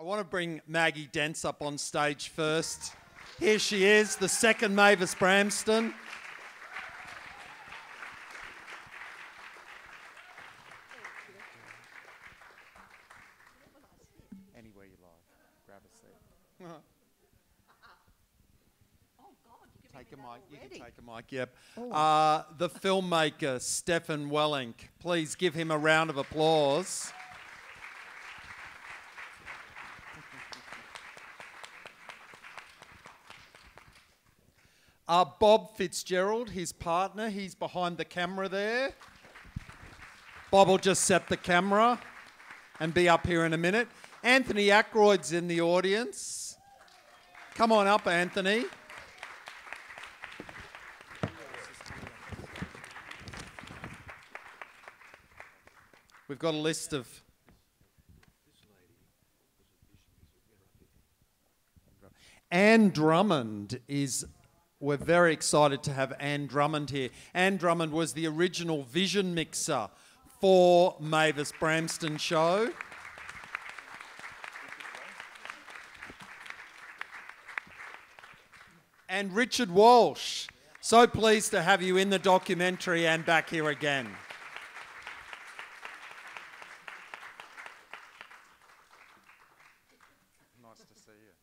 I want to bring Maggie Dence up on stage first. Here she is, the second Mavis Bramston. Anywhere you like, grab a seat. Take a mic. You can take a mic. Yep. Uh, the filmmaker Stefan Wellink. Please give him a round of applause. Uh, Bob Fitzgerald, his partner, he's behind the camera there. Bob will just set the camera and be up here in a minute. Anthony Ackroyd's in the audience. Come on up, Anthony. We've got a list of. Anne Drummond is. We're very excited to have Anne Drummond here. Anne Drummond was the original vision mixer for Mavis Bramston show. And Richard Walsh. So pleased to have you in the documentary and back here again. Nice to see you.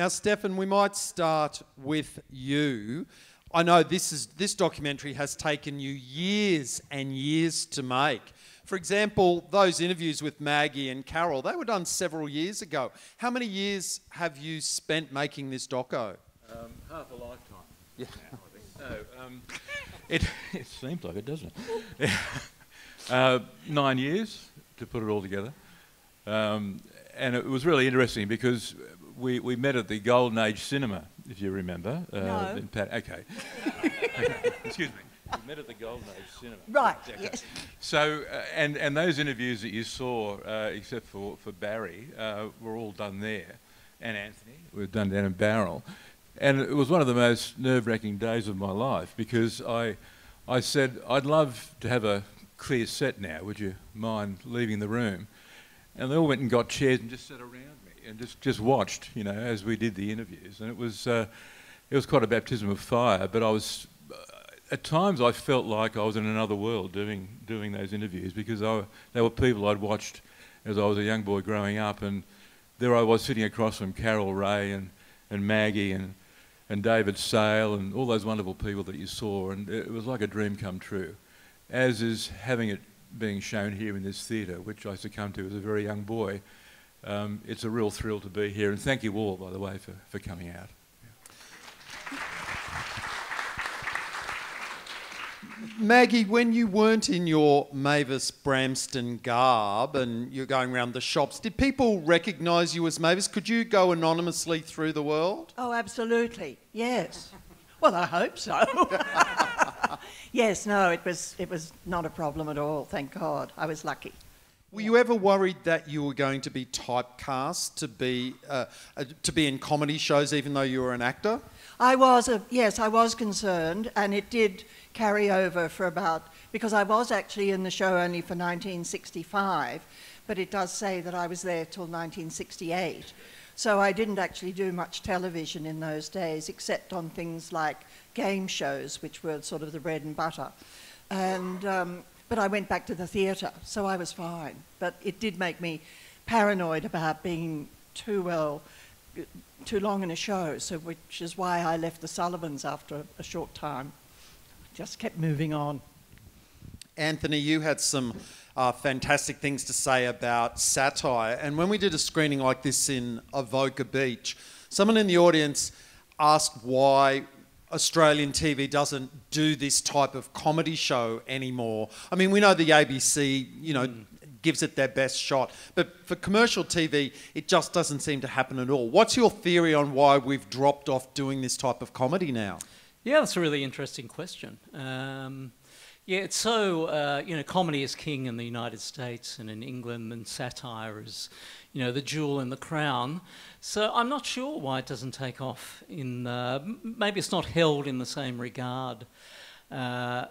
Now, Stefan, we might start with you. I know this is this documentary has taken you years and years to make. For example, those interviews with Maggie and Carol, they were done several years ago. How many years have you spent making this doco? Um, half a lifetime. Yeah. now, I think. No, um, it, it seems like it, doesn't it? uh, nine years to put it all together. Um, and it was really interesting because we, we met at the Golden Age Cinema, if you remember. Uh, No. Pat- okay. okay. Excuse me. We met at the Golden Age Cinema. Right, Exactly. yes. So, uh, and, and those interviews that you saw, uh, except for, for Barry, uh, were all done there, and Anthony, We were done down in Bowral. And it was one of the most nerve wracking days of my life because I, I said, I'd love to have a clear set now. Would you mind leaving the room? And they all went and got chairs and just sat around and just, just watched, you know, as we did the interviews. And it was, uh, it was quite a baptism of fire, but I was at times I felt like I was in another world doing doing those interviews because I, they were people I'd watched as I was a young boy growing up, and there I was sitting across from Carol Raye and, and Maggie and and David Sale and all those wonderful people that you saw, and it was like a dream come true. As is having it being shown here in this theatre, which I succumbed to as a very young boy. Um, it's a real thrill to be here, and thank you all, by the way, for, for coming out. Maggie, when you weren't in your Mavis Bramston garb and you're going around the shops, did people recognise you as Mavis? Could you go anonymously through the world? Oh, absolutely. Yes. Well, I hope so. yes, no, it was, it was not a problem at all, thank God. I was lucky. Were you ever worried that you were going to be typecast to be uh, uh, to be in comedy shows, even though you were an actor? I was, a, yes, I was concerned, and it did carry over for about, because I was actually in the show only for 1965, but it does say that I was there till 1968. So I didn't actually do much television in those days, except on things like game shows, which were sort of the bread and butter. And, um, but I went back to the theatre, so I was fine. But it did make me paranoid about being too well, too long in a show, so which is why I left the Sullivans after a short time. Just kept moving on. Anthony, you had some uh, fantastic things to say about satire. And when we did a screening like this in Avoca Beach, someone in the audience asked why Australian TV doesn't do this type of comedy show anymore. I mean, we know the ABC, you know, gives it their best shot, but for commercial TV, it just doesn't seem to happen at all. What's your theory on why we've dropped off doing this type of comedy now? Yeah, that's a really interesting question. Um, yeah, it's so, uh, you know, comedy is king in the United States and in England, and satire is, you know, the jewel in the crown. So I'm not sure why it doesn't take off in, uh, maybe it's not held in the same regard, uh,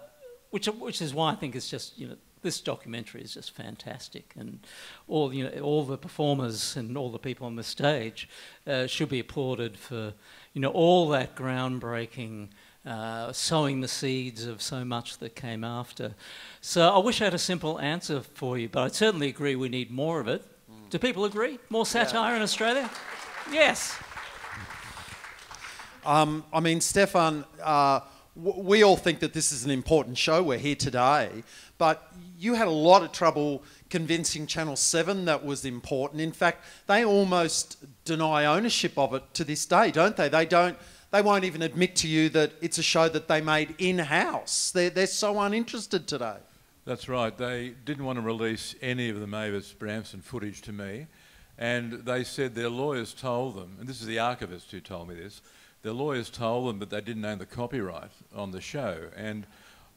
which, which is why I think it's just, you know, this documentary is just fantastic, and all you know, all the performers and all the people on the stage uh, should be applauded for you know all that groundbreaking. Uh, sowing the seeds of so much that came after. So I wish I had a simple answer for you, but I certainly agree we need more of it. Do people agree? More satire yeah. in Australia? Yes. Um, I mean, Stefan, uh, we all think that this is an important show. We're here today. But you had a lot of trouble convincing Channel 7 that was important. In fact, they almost deny ownership of it to this day, don't they? They don't. They won't even admit to you that it's a show that they made in-house. They're, they're so uninterested today. That's right. They didn't want to release any of the Mavis Bramston footage to me. And they said their lawyers told them, and this is the archivist who told me this, their lawyers told them that they didn't own the copyright on the show. And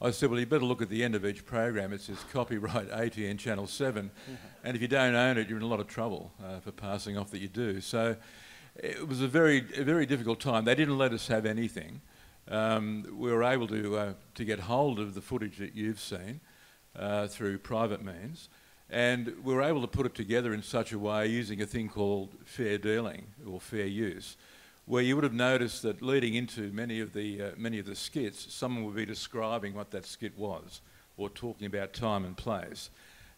I said, well, you better look at the end of each program. It says copyright ATN Channel 7. Mm-hmm. And if you don't own it, you're in a lot of trouble uh, for passing off that you do. So it was a very, a very difficult time. They didn't let us have anything. Um, we were able to, uh, to get hold of the footage that you've seen uh, through private means. And we were able to put it together in such a way using a thing called fair dealing or fair use where you would have noticed that leading into many of the, uh, many of the skits, someone would be describing what that skit was or talking about time and place.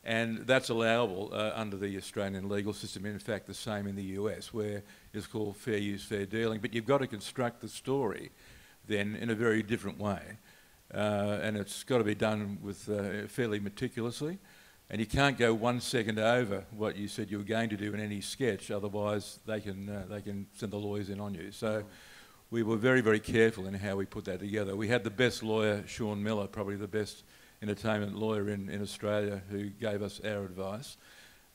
And that's allowable uh, under the Australian legal system. In fact, the same in the US, where it's called fair use, fair dealing. But you've got to construct the story then in a very different way. Uh, and it's got to be done with uh, fairly meticulously. And you can't go one second over what you said you were going to do in any sketch, otherwise they can, uh, they can send the lawyers in on you. So we were very, very careful in how we put that together. We had the best lawyer, Sean Miller, probably the best entertainment lawyer in, in Australia, who gave us our advice.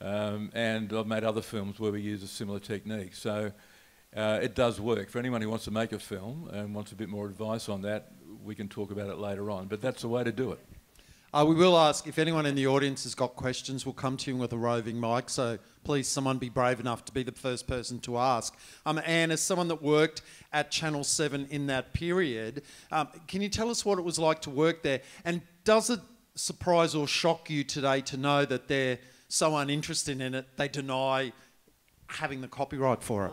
Um, and I've made other films where we use a similar technique. So uh, it does work. For anyone who wants to make a film and wants a bit more advice on that, we can talk about it later on. But that's the way to do it. Uh, we will ask if anyone in the audience has got questions, we'll come to you with a roving mic. So please, someone be brave enough to be the first person to ask. Um, Anne, as someone that worked at Channel 7 in that period, um, can you tell us what it was like to work there? And does it surprise or shock you today to know that they're so uninterested in it, they deny having the copyright for it?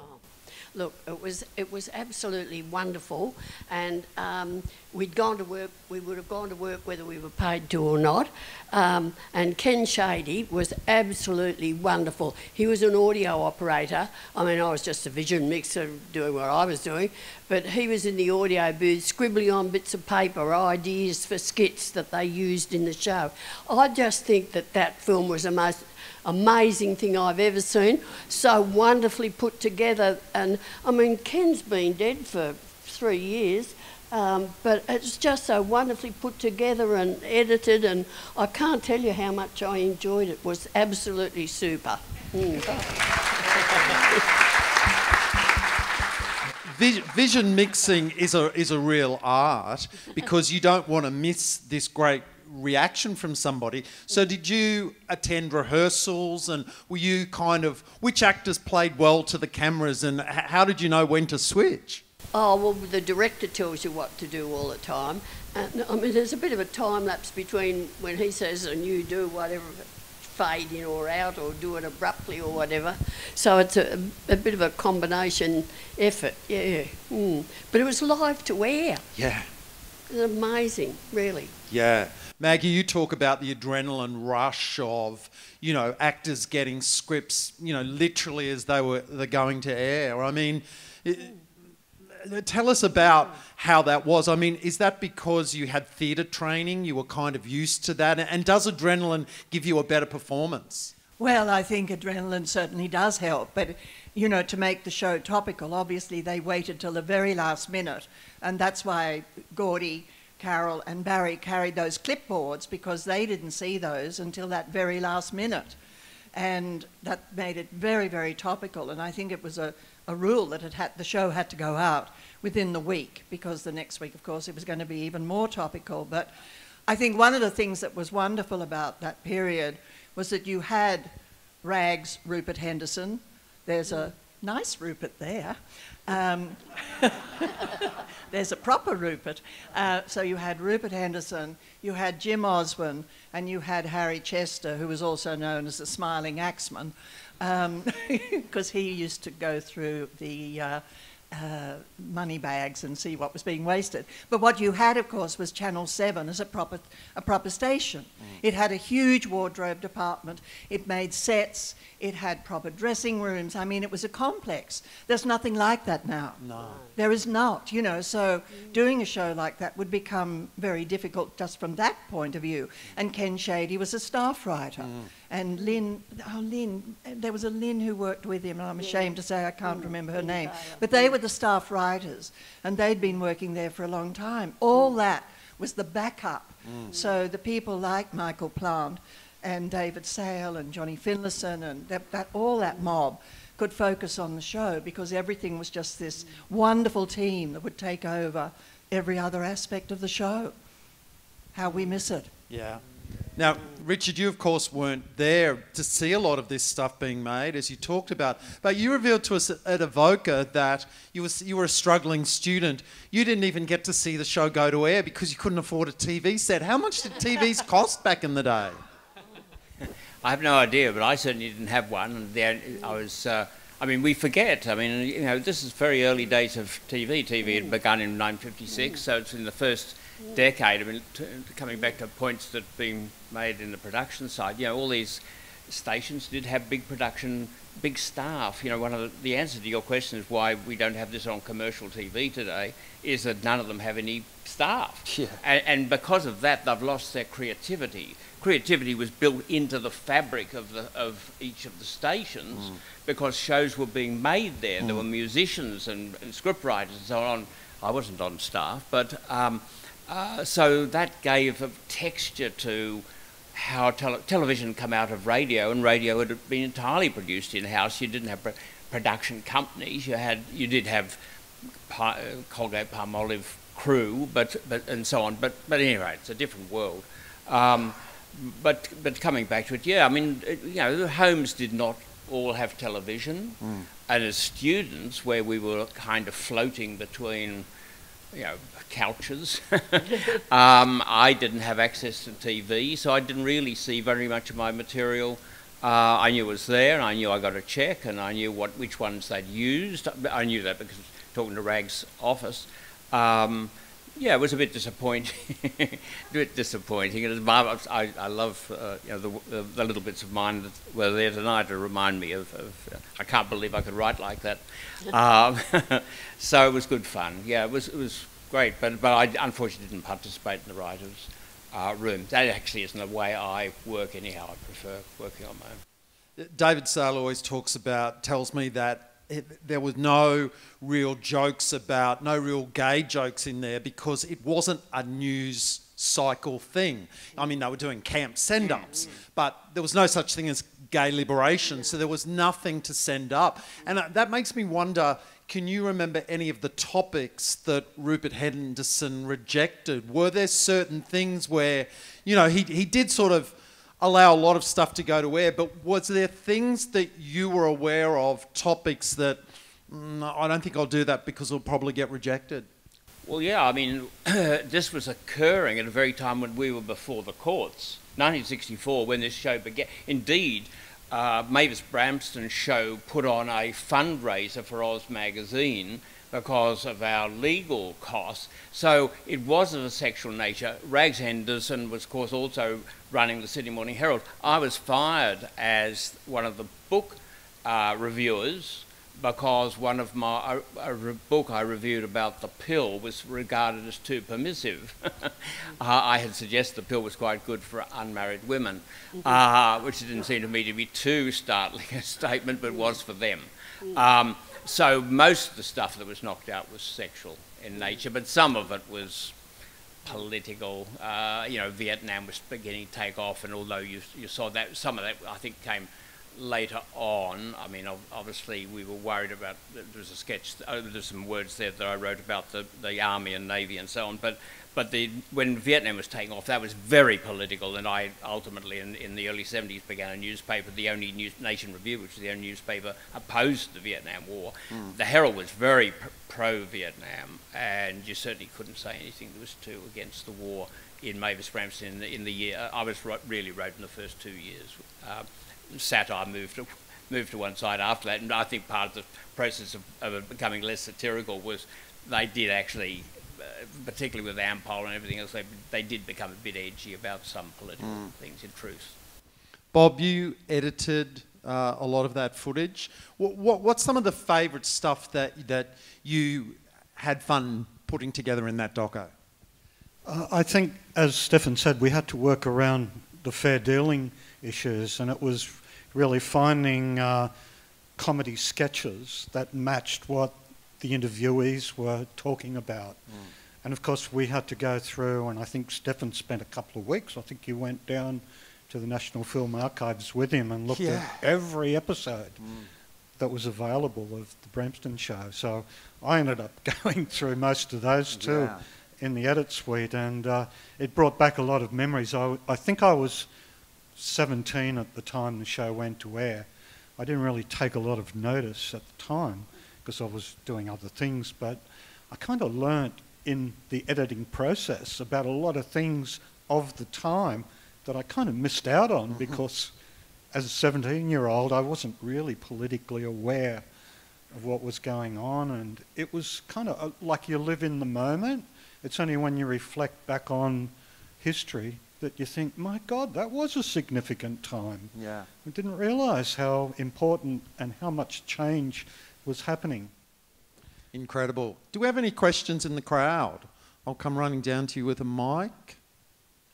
Look, it was it was absolutely wonderful, and um, we'd gone to work. We would have gone to work whether we were paid to or not. Um, and Ken Shadie was absolutely wonderful. He was an audio operator. I mean, I was just a vision mixer doing what I was doing, but he was in the audio booth scribbling on bits of paper ideas for skits that they used in the show. I just think that that film was the most amazing thing I've ever seen. So wonderfully put together. And I mean, Ken's been dead for three years. Um, but it's just so wonderfully put together and edited, and I can't tell you how much I enjoyed it. It was absolutely super. Mm. Vision mixing is a, is a real art because you don't want to miss this great reaction from somebody. So, did you attend rehearsals and were you kind of, which actors played well to the cameras and how did you know when to switch? Oh, well, the director tells you what to do all the time. And, I mean, there's a bit of a time lapse between when he says and you do whatever, fade in or out or do it abruptly or whatever. So it's a, a bit of a combination effort, yeah. Mm. But it was live to air. Yeah. It was amazing, really. Yeah. Maggie, you talk about the adrenaline rush of, you know, actors getting scripts, you know, literally as they were they're going to air. I mean, it, tell us about how that was. I mean, is that because you had theatre training, you were kind of used to that, and does adrenaline give you a better performance? Well, I think adrenaline certainly does help, but you know, to make the show topical, obviously they waited till the very last minute, and that's why Gordy Carol and Barry carried those clipboards because they didn't see those until that very last minute. And that made it very, very topical. And I think it was a, a rule that it had, the show had to go out within the week because the next week, of course, it was going to be even more topical. But I think one of the things that was wonderful about that period was that you had Rags Rupert Henderson. There's a nice Rupert there. Um, there's a proper Rupert. Uh, so you had Rupert Henderson, you had Jim Osborne, and you had Harry Chester, who was also known as the Smiling Axeman, because um, he used to go through the uh, uh, money bags and see what was being wasted. But what you had, of course, was Channel 7 as a proper, a proper station. Mm. It had a huge wardrobe department. It made sets. It had proper dressing rooms. I mean, it was a complex. There's nothing like that now. No. There is not, you know. So doing a show like that would become very difficult just from that point of view. And Ken Shadie was a staff writer. Mm. And Lynn, oh, Lynn, there was a Lynn who worked with him, and I'm ashamed to say I can't mm. remember her name. But they were the staff writers, and they'd been working there for a long time. All mm. that was the backup. Mm. So the people like Michael Plant and David Sale and Johnny Finlayson and that, that, all that mm. mob could focus on the show because everything was just this wonderful team that would take over every other aspect of the show. How we miss it. Yeah. Now, Richard, you of course weren't there to see a lot of this stuff being made, as you talked about, but you revealed to us at Avoca that you, was, you were a struggling student. You didn't even get to see the show go to air because you couldn't afford a TV set. How much did TVs cost back in the day? I have no idea, but I certainly didn't have one. And I was, uh, I mean, we forget. I mean, you know, this is very early days of TV. TV had begun in 1956, so it's in the first decade. I mean, coming back to points that have been made in the production side, you know, all these stations did have big production, big staff. You know, one of the, the answer to your question is why we don't have this on commercial TV today is that none of them have any staff. Yeah. And, and because of that, they've lost their creativity. Creativity was built into the fabric of, the, of each of the stations mm. because shows were being made there. Mm. There were musicians and, and scriptwriters and so on. I wasn't on staff, but um, uh, so that gave a texture to how tele- television come out of radio, and radio had been entirely produced in house. You didn't have pro- production companies. You had you did have pa- Colgate Palmolive crew, but but and so on. But but anyway, it's a different world. Um, but but coming back to it, yeah, I mean, it, you know, the homes did not all have television, mm. and as students, where we were kind of floating between you know, couches. um, I didn't have access to TV, so I didn't really see very much of my material. Uh, I knew it was there, and I knew I got a check, and I knew what which ones they'd used. I knew that because talking to Rag's office. Um, yeah, it was a bit disappointing. a bit disappointing. And I, I love uh, you know, the, the, the, little bits of mine that were there tonight to remind me of. of uh, I can't believe I could write like that. um, so it was good fun. Yeah, it was it was great. But but I unfortunately didn't participate in the writers' uh, room. That actually isn't the way I work anyhow. I prefer working on my own. David Sale always talks about, tells me that it, there was no real jokes about, no real gay jokes in there because it wasn't a news cycle thing. I mean, they were doing camp send ups, but there was no such thing as gay liberation, so there was nothing to send up. And uh, that makes me wonder can you remember any of the topics that Rupert Henderson rejected? Were there certain things where, you know, he, he did sort of allow a lot of stuff to go to air, but was there things that you were aware of, topics that mm, I don't think I'll do that because it'll probably get rejected? Well, yeah, I mean, this was occurring at a very time when we were before the courts. 1964, when this show began. Indeed, uh, Mavis Bramston's show put on a fundraiser for Oz magazine because of our legal costs. So it was of a sexual nature. Rags Henderson was, of course, also running the Sydney Morning Herald. I was fired as one of the book uh, reviewers because one of my a, a book I reviewed about the pill was regarded as too permissive. uh, I had suggested the pill was quite good for unmarried women, mm-hmm. uh, which didn't seem to me to be too startling a statement, but was for them. Mm. Um, so most of the stuff that was knocked out was sexual in nature, but some of it was political. Uh, you know, Vietnam was beginning to take off, and although you, you saw that, some of that I think came later on. I mean, obviously, we were worried about. There was a sketch. Uh, there's some words there that I wrote about the, the army and navy and so on. But but the, when Vietnam was taking off, that was very political, and I ultimately, in, in the early 70s, began a newspaper, the only news, Nation Review, which was the only newspaper opposed to the Vietnam War. Mm. The Herald was very pro-Vietnam, and you certainly couldn't say anything that was too against the war in Mavis Bramston in the, in the year. I was really wrote in the first two years. Uh, satire moved to, moved to one side after that, and I think part of the process of, of becoming less satirical was they did actually particularly with Ampol and everything else, they, they did become a bit edgy about some political mm. things, in truth. Bob, you edited uh, a lot of that footage. What, what, what's some of the favourite stuff that, that you had fun putting together in that doco? Uh, I think, as Stefan said, we had to work around the fair dealing issues, and it was really finding uh, comedy sketches that matched what the interviewees were talking about. Mm. And of course, we had to go through, and I think Stefan spent a couple of weeks. I think he went down to the National Film Archives with him and looked yeah. at every episode mm. that was available of the Bramston show. So I ended up going through most of those too yeah. in the edit suite, and uh, it brought back a lot of memories. I, I think I was 17 at the time the show went to air. I didn't really take a lot of notice at the time because I was doing other things, but I kind of learnt in the editing process about a lot of things of the time that I kind of missed out on mm-hmm. because as a 17 year old, I wasn't really politically aware of what was going on, and it was kind of uh, like you live in the moment. It's only when you reflect back on history that you think, my God, that was a significant time. Yeah. We didn't realise how important and how much change was happening. Incredible. Do we have any questions in the crowd? I'll come running down to you with a mic.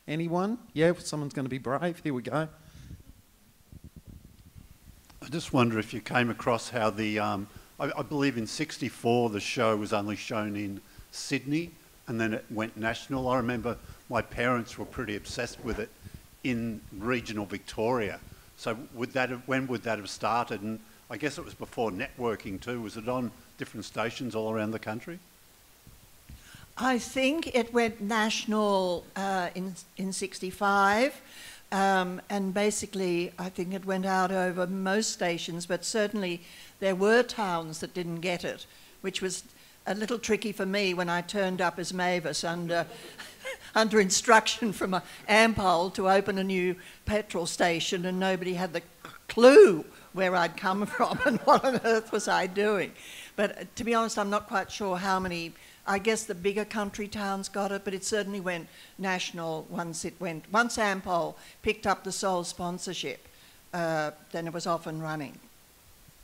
Anyone? Yeah, someone's going to be brave. Here we go. I just wonder if you came across how the, um, I, I, believe in 64 the show was only shown in Sydney and then it went national. I remember my parents were pretty obsessed with it in regional Victoria. So would that have, when would that have started? And I guess it was before networking too. Was it on different stations all around the country? I think it went national uh, in, in 65. Um, and basically, I think it went out over most stations, but certainly there were towns that didn't get it, which was a little tricky for me when I turned up as Mavis under, under instruction from a Ampol to open a new petrol station, and nobody had the clue where I'd come from and what on earth was I doing. But uh, to be honest, I'm not quite sure how many. I guess the bigger country towns got it, but it certainly went national once it went. Once Ampol picked up the sole sponsorship, uh, then it was off and running.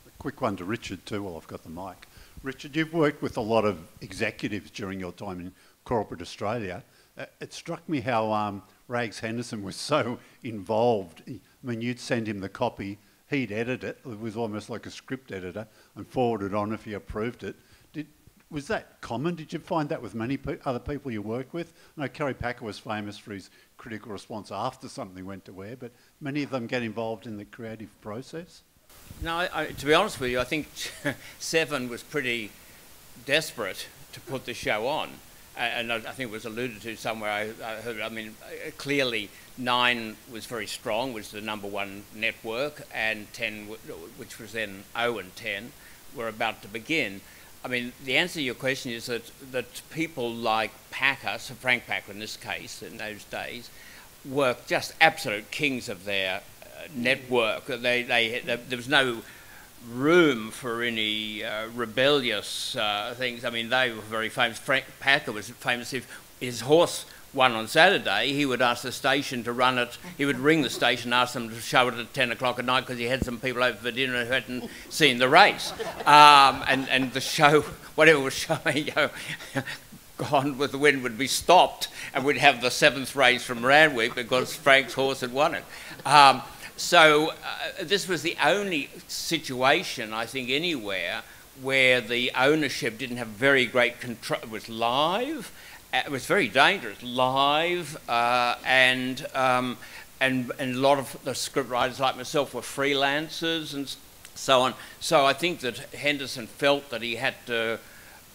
A quick one to Richard too, while I've got the mic. Richard, you've worked with a lot of executives during your time in corporate Australia. Uh, it struck me how um, Rags Henderson was so involved. I mean, you'd send him the copy he'd edit it. It was almost like a script editor and forward it on if he approved it. Did, was that common? Did you find that with many pe other people you worked with? I know Kerry Packer was famous for his critical response after something went to air, but many of them get involved in the creative process. No, I, I, to be honest with you, I think Seven was pretty desperate to put the show on and I think it was alluded to somewhere. I, I heard. I mean, uh, clearly Nine was very strong, was the number one network, and Ten, which was then O and Ten, were about to begin. I mean, the answer to your question is that that people like Packer, so Frank Packer in this case, in those days, were just absolute kings of their network. They, they, they, there was no room for any uh, rebellious uh, things. I mean, they were very famous. Frank Packer was famous. If his horse won on Saturday, he would ask the station to run it. He would ring the station, ask them to show it at 10 o'clock at night because he had some people over for dinner who hadn't seen the race. Um, and, and the show, whatever was showing, you know, Gone with the Wind would be stopped and we'd have the seventh race from Randwick because Frank's horse had won it. Um, so uh, this was the only situation, I think, anywhere where the ownership didn't have very great control. It was live. Uh, it was very dangerous, live, uh, and um, and, and a lot of the script writers like myself were freelancers and so on. So I think that Henderson felt that he had to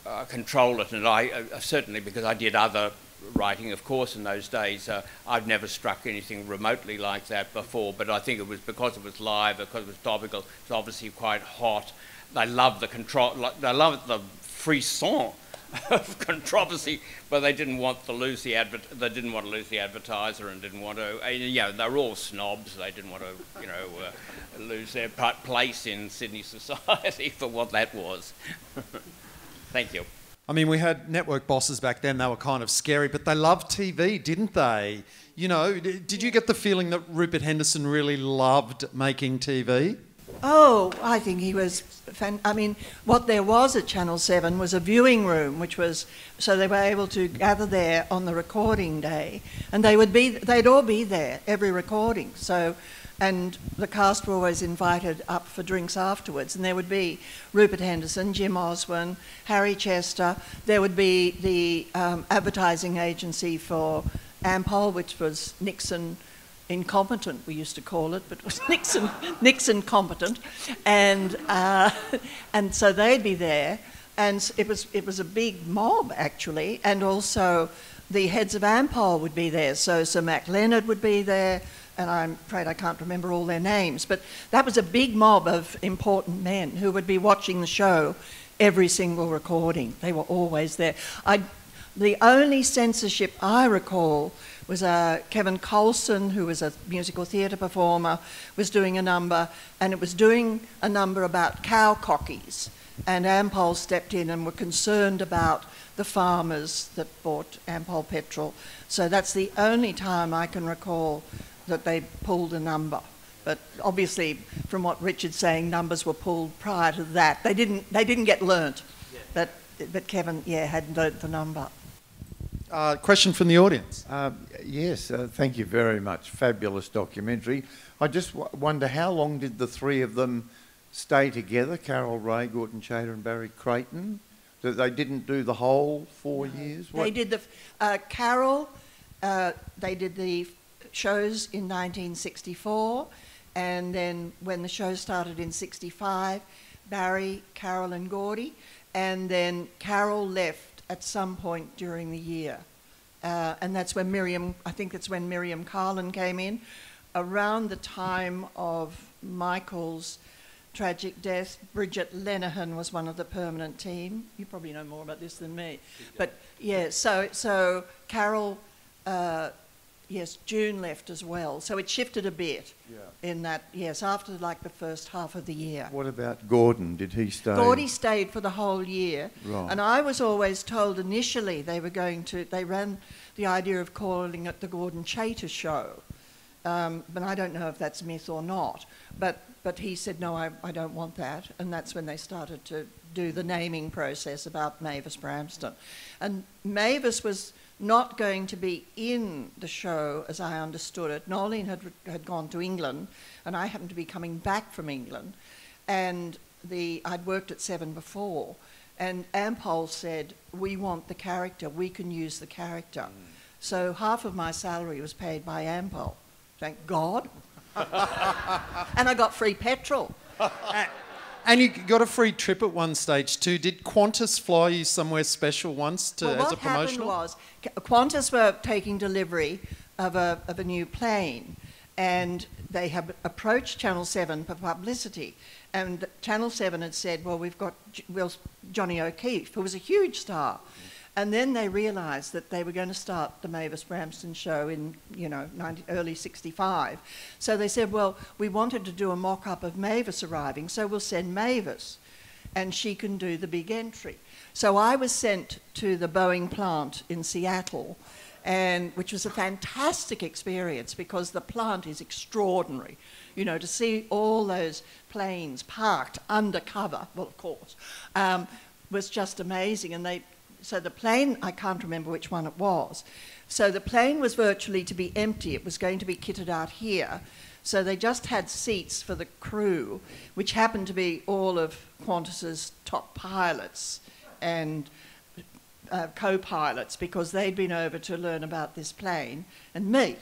uh, control it, and I uh, certainly because I did other writing, of course, in those days. Uh, I've never struck anything remotely like that before, but I think it was because it was live, because it was topical. It's obviously quite hot. They love the control. They love the frisson of controversy, but they didn't want to lose the adver- they didn't want to lose the advertiser and didn't want to. Uh, yeah, they were all snobs. They didn't want to, you know, uh, lose their place in Sydney society for what that was. Thank you. I mean, we had network bosses back then, they were kind of scary, but they loved TV, didn't they? You know, did you get the feeling that Rupert Henderson really loved making TV? Oh, I think he was. Fan- I mean, what there was at Channel 7 was a viewing room, which was so they were able to gather there on the recording day, and they would be, they'd all be there every recording. So and the cast were always invited up for drinks afterwards. And there would be Rupert Henderson, Jim Osborne, Harry Chester. There would be the um, advertising agency for Ampol, which was Nixon incompetent, we used to call it, but it was Nixon, Nixon competent. And, uh, and so they'd be there. And it was, it was a big mob, actually. And also the heads of Ampol would be there. So Sir Mac Leonard would be there and I'm afraid I can't remember all their names, but that was a big mob of important men who would be watching the show every single recording. They were always there. I, the only censorship I recall was uh, Kevin Colson, who was a musical theatre performer, was doing a number, and it was doing a number about cow cockies. And Ampol stepped in and were concerned about the farmers that bought Ampol petrol. So that's the only time I can recall that they pulled a number. But obviously, from what Richard's saying, numbers were pulled prior to that. They didn't, they didn't get learnt. Yeah. But, but Kevin, yeah, had learnt the number. Uh, question from the audience. Uh, yes, uh, thank you very much. Fabulous documentary. I just wonder how long did the three of them stay together, Carol Raye, Gordon Chater and Barry Creyton? So they didn't do the whole four years? What? They did the, uh, Carol, uh, they did the shows in 1964, and then when the show started in 65, Barry, Carol, and Gordy, and then Carol left at some point during the year. Uh, and that's when Miriam, I think that's when Miriam Karlin came in. Around the time of Michael's tragic death, Bridget Lenihan was one of the permanent team. You probably know more about this than me. But yeah, so, so Carol uh, yes, June left as well. So it shifted a bit yeah. in that, yes, after like the first half of the year. What about Gordon? Did he stay? Gordy stayed for the whole year. Right. And I was always told initially they were going to, they ran the idea of calling it the Gordon Chater Show. Um, but I don't know if that's myth or not. But, but he said, no, I, I don't want that. And that's when they started to do the naming process about Mavis Bramston. And Mavis was not going to be in the show as I understood it. Noeline had, had gone to England, and I happened to be coming back from England. And the, I'd worked at Seven before, and Ampol said, We want the character, we can use the character. Mm. So half of my salary was paid by Ampol. Thank God. and I got free petrol. And you got a free trip at one stage too. Did Qantas fly you somewhere special once to, well, as a promotional? What happened was Qantas were taking delivery of a, of a new plane and they had approached Channel 7 for publicity. And Channel 7 had said, well, we've got well, Johnny O'Keefe, who was a huge star. And then they realised that they were going to start the Mavis Bramston show in, you know, 90, early 65. So they said, well, we wanted to do a mock-up of Mavis arriving, so we'll send Mavis, and she can do the big entry. So I was sent to the Boeing plant in Seattle, and which was a fantastic experience because the plant is extraordinary. You know, to see all those planes parked undercover, well, of course, um, was just amazing. And they so the plane, I can't remember which one it was. So the plane was virtually to be empty. It was going to be kitted out here. So they just had seats for the crew, which happened to be all of Qantas's top pilots and uh, co-pilots because they'd been over to learn about this plane and me.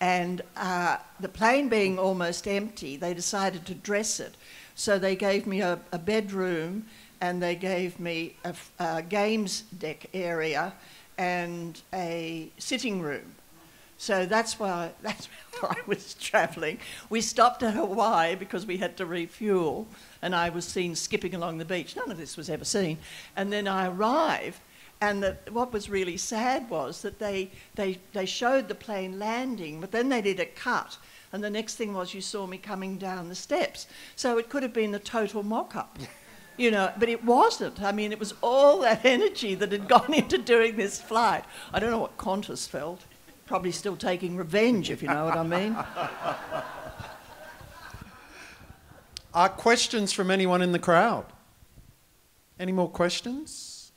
And uh, the plane being almost empty, they decided to dress it. So they gave me a, a bedroom and they gave me a games deck area and a sitting room. So that's why that's where I was travelling. We stopped at Hawaii because we had to refuel, and I was seen skipping along the beach. None of this was ever seen. And then I arrived, and the, what was really sad was that they, they, they showed the plane landing, but then they did a cut. And the next thing was you saw me coming down the steps. So it could have been a total mock up. You know, but it wasn't. I mean, it was all that energy that had gone into doing this flight. I don't know what Qantas felt. Probably still taking revenge, if you know what I mean. Are questions from anyone in the crowd? Any more questions?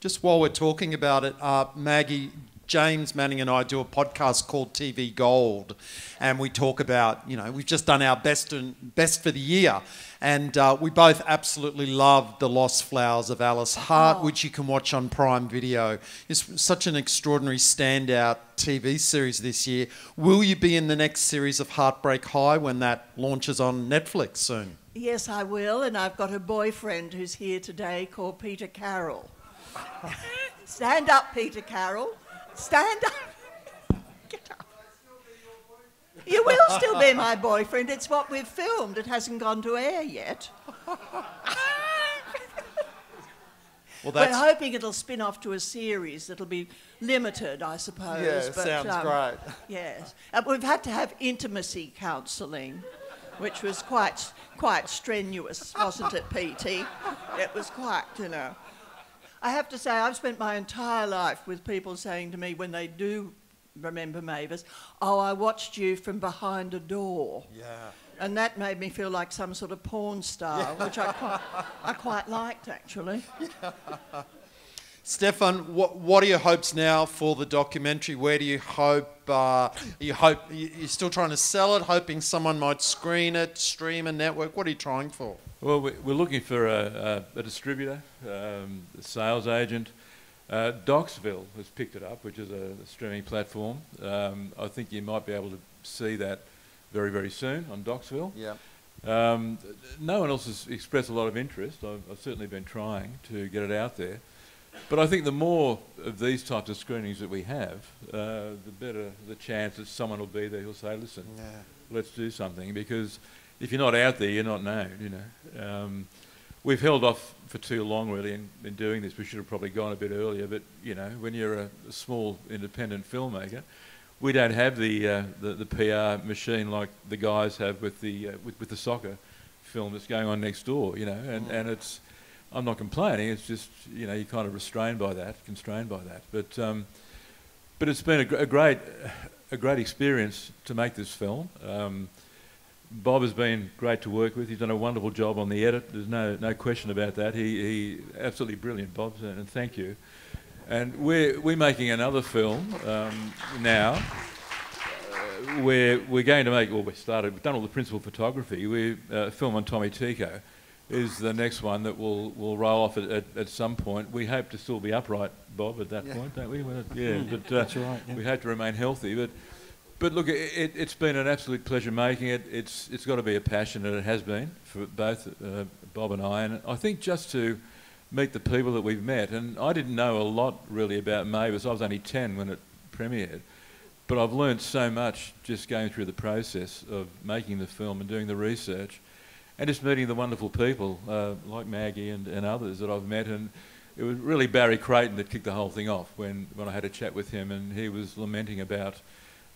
Just while we're talking about it, uh, Maggie, James Manning and I do a podcast called TV Gold, and we talk about, you know, we've just done our best and best for the year, and uh, we both absolutely love The Lost Flowers of Alice Hart, Oh. which you can watch on Prime Video. It's such an extraordinary standout TV series this year. Will you be in the next series of Heartbreak High when that launches on Netflix soon? Yes, I will, and I've got a boyfriend who's here today called Peter Carroll. Stand up, Peter Carroll. Stand up. Get up. You will still be my boyfriend. It's what we've filmed. It hasn't gone to air yet. Well, We're hoping it'll spin off to a series that'll be limited, I suppose. Yeah, but, sounds um, great. Yes. Uh, we've had to have intimacy counselling, which was quite, quite strenuous, wasn't it, PT? It was quite, you know. I have to say, I've spent my entire life with people saying to me when they do remember Mavis, oh, I watched you from behind a door. Yeah. And that made me feel like some sort of porn star, which I quite, I quite liked, actually. Stefan, what, what are your hopes now for the documentary? Where do you hope? Uh, you hope you- you're still trying to sell it, hoping someone might screen it, stream a network. What are you trying for? Well, we- we're looking for a, a, a distributor, um, a sales agent. Uh, Docsville has picked it up, which is a, a streaming platform. Um, I think you might be able to see that very, very soon on Docsville. Yeah. Um, no one else has expressed a lot of interest. I've, I've certainly been trying to get it out there. But I think the more of these types of screenings that we have, uh, the better the chance that someone will be there who'll say, listen, Yeah. let's do something. Because if you're not out there, you're not known, you know. Um, we've held off for too long, really, in, in doing this. We should have probably gone a bit earlier. But, you know, when you're a, a small independent filmmaker, we don't have the, uh, the, the PR machine like the guys have with the, uh, with, with the soccer film that's going on next door, you know. And, and it's, I'm not complaining, it's just, you know, you're kind of restrained by that, constrained by that. But, um, but it's been a, gr- a great, a great experience to make this film. Um, Bob has been great to work with. He's done a wonderful job on the edit. There's no, no question about that. He, he absolutely brilliant, Bob, and thank you. And we're, we're making another film um, now. Uh, where we're going to make, well, we started, we've done all the principal photography. We uh, film on Tommy Tycho is the next one that will will roll off at, at, at some point. We hope to still be upright, Bob, at that point, don't we? Well, Yeah, but uh, That's right, yeah. we hope to remain healthy. But but look, it, it's been an absolute pleasure making it. It's it's got to be a passion, and it has been for both uh, Bob and I. And I think just to meet the people that we've met, and I didn't know a lot really about Mavis. I was only ten when it premiered, but I've learned so much just going through the process of making the film and doing the research, and just meeting the wonderful people uh, like Maggie and, and others that I've met. And it was really Barry Creyton that kicked the whole thing off when, when I had a chat with him, and he was lamenting about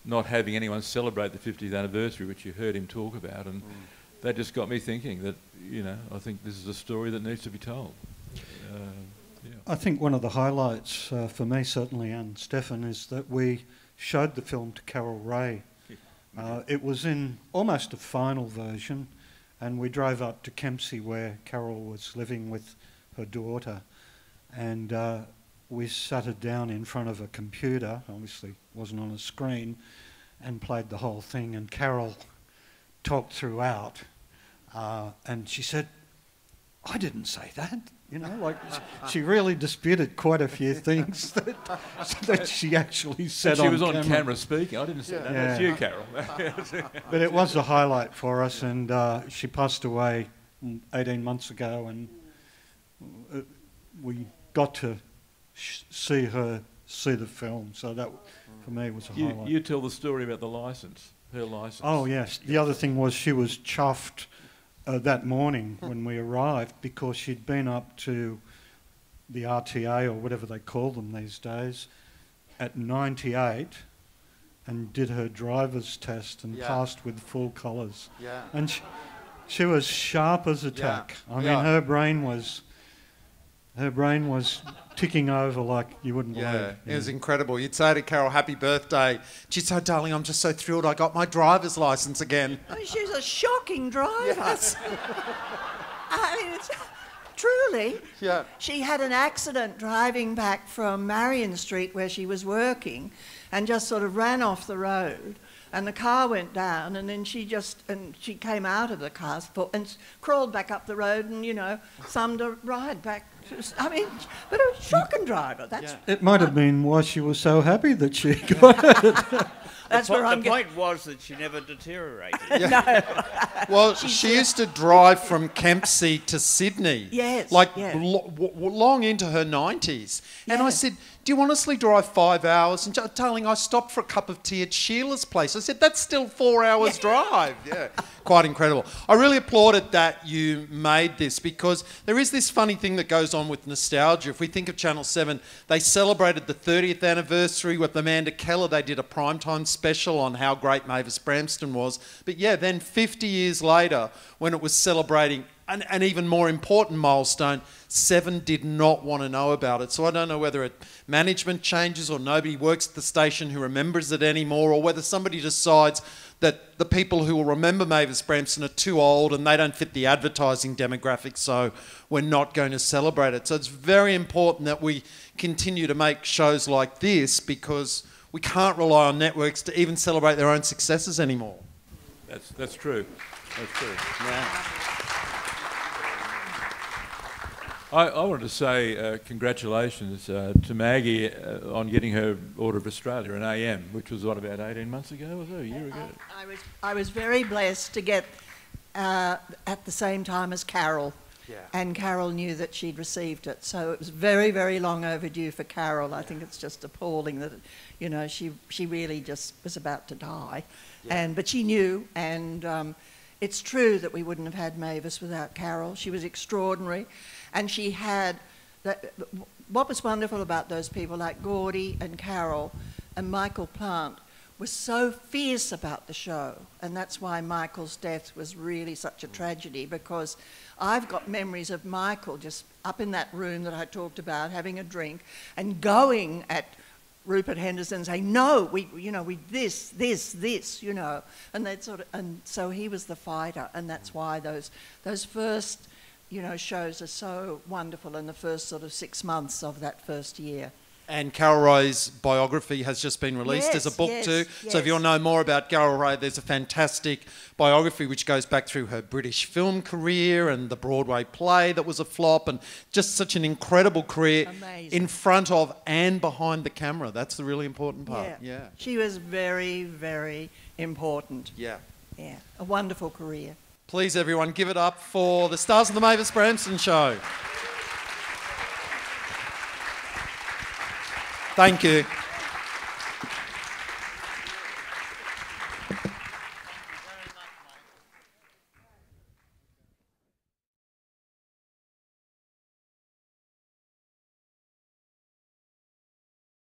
not having anyone celebrate the 50th anniversary, which you heard him talk about, and that just got me thinking that you know I think this is a story that needs to be told. Uh, yeah. I think one of the highlights uh, for me, certainly, and Stefan, is that we showed the film to Carol Raye. Uh, it was in almost a final version, and we drove up to Kempsey where Carol was living with her daughter, and uh, we sat her down in front of a computer, obviously wasn't on a screen, and played the whole thing. And Carol talked throughout, uh, and she said, "I didn't say that." You know, like she really disputed quite a few things that, that she actually said she on was on camera. camera speaking. I didn't say that. That's Yeah. you, Carol. But it was a highlight for us, and uh, she passed away mm, 18 months ago, and uh, we got to sh- see her see the film. So that, for me, was a you, highlight. you tell the story about the license, her license. Oh yes. The other thing was she was chuffed uh, that morning when we arrived because she'd been up to the RTA or whatever they call them these days at 98 and did her driver's test and Yeah. passed with full colours. Yeah. And she, she was sharp as a tack. Yeah. I mean, her brain was her brain was ticking over like you wouldn't Yeah, believe. it was incredible. You'd say to Carol, "Happy birthday!" She'd say, "Darling, I'm just so thrilled. I got my driver's license again." I mean, she's a shocking driver. I mean, it's, truly. Yeah. She had an accident driving back from Marion Street where she was working and just sort of ran off the road. And the car went down, and then she just and she came out of the car spo- and crawled back up the road, and you know, summed a ride back. to- I mean, but a shocking driver. That's It might have been why she was so happy that she got it. that's the, where po- I'm the getting. point was that she never deteriorated. Well, she used to drive from Kempsey to Sydney. Yes, Like yeah. lo- w- w- long into her 90s. And I said, Do you honestly drive five hours? And, darling, I stopped for a cup of tea at Sheila's place. I said, That's still four hours drive. Yeah. Quite incredible. I really applauded that you made this because there is this funny thing that goes on with nostalgia. If we think of Channel 7, they celebrated the 30th anniversary with Amanda Keller. They did a primetime special on how great Mavis Bramston was. But yeah, then 50 years later, when it was celebrating an, an even more important milestone, Seven did not want to know about it. So I don't know whether it management changes or nobody works at the station who remembers it anymore, or whether somebody decides that the people who will remember Mavis Bramston are too old and they don't fit the advertising demographic, so we're not going to celebrate it. So it's very important that we continue to make shows like this because we can't rely on networks to even celebrate their own successes anymore. That's, that's true. That's true. I, I wanted to say uh, congratulations uh, to Maggie uh, on getting her Order of Australia, an AM, which was what, about 18 months ago, was it? A year ago? I was, I was very blessed to get uh, at the same time as Carol. Yeah. And Carol knew that she'd received it. So it was very, very long overdue for Carol. I think it's just appalling that, you know, she, she really just was about to die. And, but she knew, and um, it's true that we wouldn't have had Mavis without Carol. She was extraordinary. And she had, that, what was wonderful about those people like Gordy and Carol and Michael Plant was so fierce about the show. And that's why Michael's death was really such a tragedy because I've got memories of Michael just up in that room that I talked about, having a drink and going at Rupert Henderson saying, no, we, you know, we this, this, this, you know. And that sort of, and so he was the fighter. And that's why those, those first, you know, shows are so wonderful in the first sort of six months of that first year. And Carol Raye's biography has just been released as a book yes, too. So if you want to know more about Carol Raye, there's a fantastic biography which goes back through her British film career and the Broadway play that was a flop and just such an incredible career Amazing. in front of and behind the camera. That's the really important part. Yeah. She was very, very important. Yeah. Yeah. A wonderful career. Please everyone give it up for the stars of the Mavis Bramston show. Thank you.